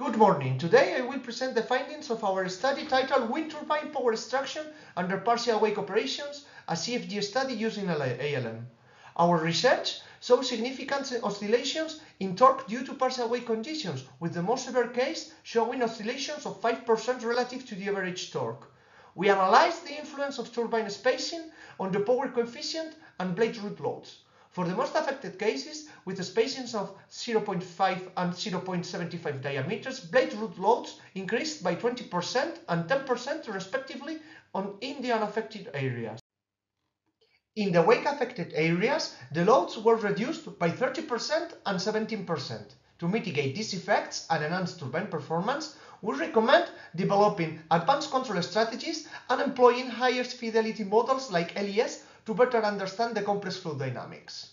Good morning. Today I will present the findings of our study titled Wind Turbine Power Extraction under Partial Wake Operations, a CFD study using ALM. Our research shows significant oscillations in torque due to partial wake conditions, with the most severe case showing oscillations of 5% relative to the average torque. We analyzed the influence of turbine spacing on the power coefficient and blade root loads. For the most affected cases, with spacings of 0.5 and 0.75 diameters, blade root loads increased by 20% and 10% respectively on in the unaffected areas. In the wake-affected areas, the loads were reduced by 30% and 17%. To mitigate these effects and enhance turbine performance, we recommend developing advanced control strategies and employing higher fidelity models like LES to better understand the complex fluid dynamics.